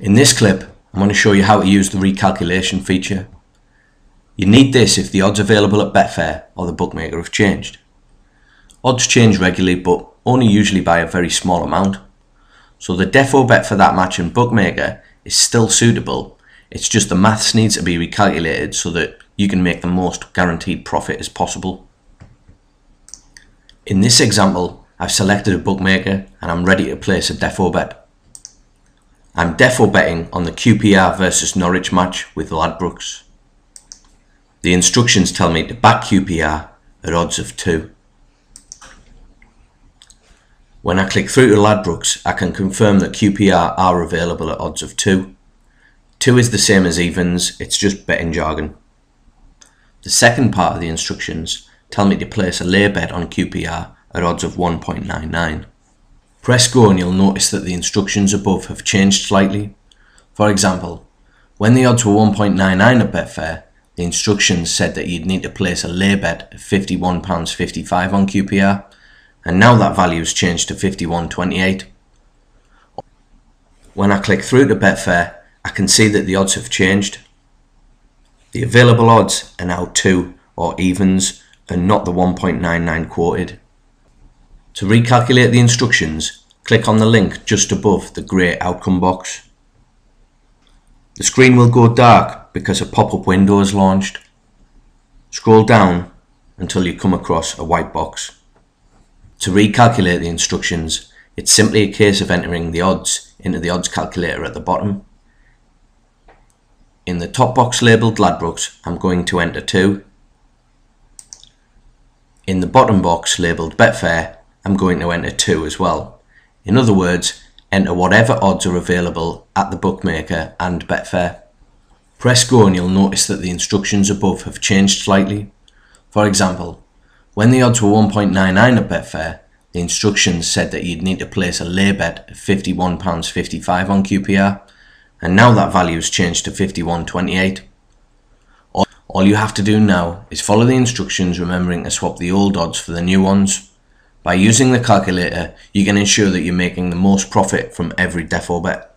In this clip, I'm going to show you how to use the recalculation feature. You need this if the odds available at Betfair or the bookmaker have changed. Odds change regularly but only usually by a very small amount. So the defo bet for that match in bookmaker is still suitable, it's just the maths needs to be recalculated so that you can make the most guaranteed profit as possible. In this example, I've selected a bookmaker and I'm ready to place a defo bet. I'm defo betting on the QPR versus Norwich match with Ladbrokes. The instructions tell me to back QPR at odds of 2. When I click through to Ladbrokes, I can confirm that QPR are available at odds of 2. 2 is the same as evens, it's just betting jargon. The second part of the instructions tell me to place a lay bet on QPR at odds of 1.99. Press go and you'll notice that the instructions above have changed slightly. For example, when the odds were 1.99 at Betfair, the instructions said that you'd need to place a lay bet of £51.55 on QPR, and now that value has changed to 51.28. When I click through to Betfair, I can see that the odds have changed. The available odds are now 2 or evens and not the 1.99 quoted. To recalculate the instructions, click on the link just above the grey outcome box. The screen will go dark because a pop-up window is launched. Scroll down until you come across a white box. To recalculate the instructions, it's simply a case of entering the odds into the odds calculator at the bottom. In the top box labelled Ladbrokes, I'm going to enter 2. In the bottom box labelled Betfair, I'm going to enter 2 as well. In other words, enter whatever odds are available at the bookmaker and Betfair. Press go and you'll notice that the instructions above have changed slightly. For example, when the odds were 1.99 at Betfair, the instructions said that you'd need to place a lay bet of £51.55 on QPR, and now that value has changed to 51.28. All you have to do now is follow the instructions remembering to swap the old odds for the new ones. By using the calculator, you can ensure that you're making the most profit from every defo bet.